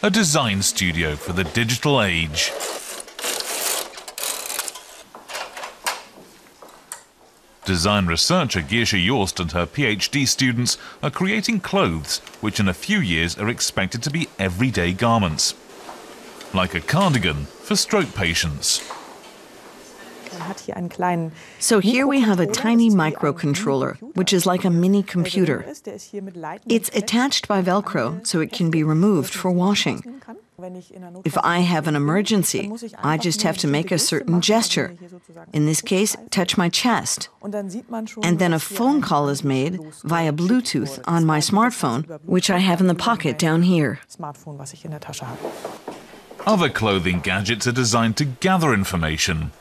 a design studio for the digital age. Design researcher Gesche Joost and her PhD students are creating clothes which in a few years are expected to be everyday garments. Like a cardigan for stroke patients. So here we have a tiny microcontroller, which is like a mini computer. It's attached by Velcro, so it can be removed for washing. If I have an emergency, I just have to make a certain gesture. In this case, touch my chest. And then a phone call is made via Bluetooth on my smartphone, which I have in the pocket down here. Other clothing gadgets are designed to gather information.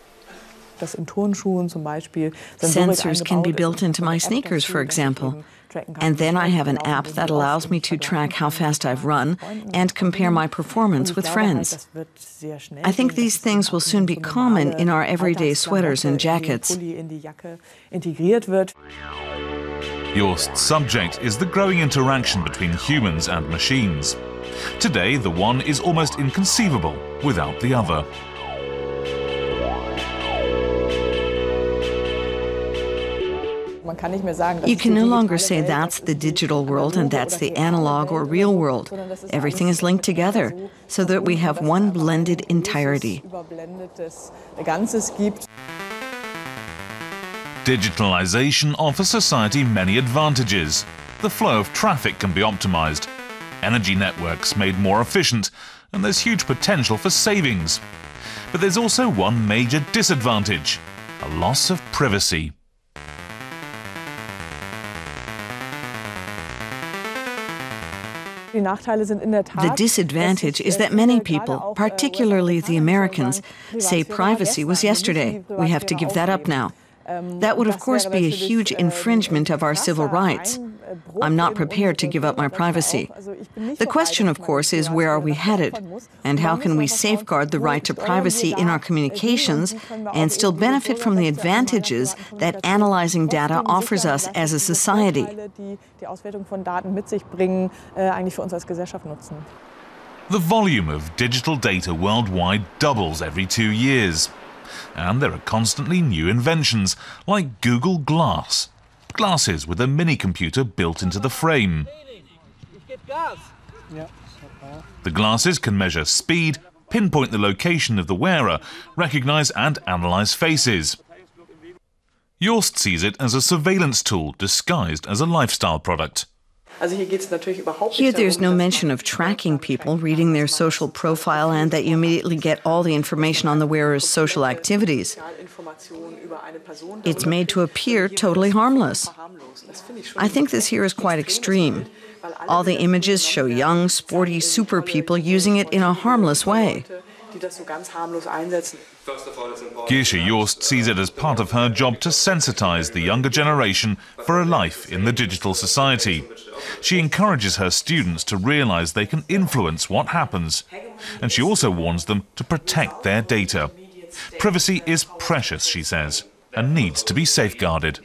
Sensors can be built into my sneakers, for example. And then I have an app that allows me to track how fast I've run and compare my performance with friends. I think these things will soon be common in our everyday sweaters and jackets. Joost's subject is the growing interaction between humans and machines. Today, the one is almost inconceivable without the other. You can no longer say that's the digital world and that's the analog or real world. Everything is linked together so that we have one blended entirety. Digitalization offers society many advantages. The flow of traffic can be optimized, energy networks made more efficient, and there's huge potential for savings. But there's also one major disadvantage a loss of privacy. The disadvantage is that many people, particularly the Americans, say privacy was yesterday. We have to give that up now. That would, of course, be a huge infringement of our civil rights. I'm not prepared to give up my privacy. The question, of course, is where are we headed? And how can we safeguard the right to privacy in our communications and still benefit from the advantages that analyzing data offers us as a society? The volume of digital data worldwide doubles every two years. And there are constantly new inventions, like Google Glass. Glasses with a mini computer built into the frame. The glasses can measure speed, pinpoint the location of the wearer, recognize and analyze faces. Joost sees it as a surveillance tool disguised as a lifestyle product. Here, there's no mention of tracking people, reading their social profile, and that you immediately get all the information on the wearer's social activities. It's made to appear totally harmless. I think this here is quite extreme. All the images show young, sporty super people using it in a harmless way. Gesche Joost sees it as part of her job to sensitize the younger generation for a life in the digital society. She encourages her students to realize they can influence what happens, and she also warns them to protect their data. Privacy is precious, she says, and needs to be safeguarded.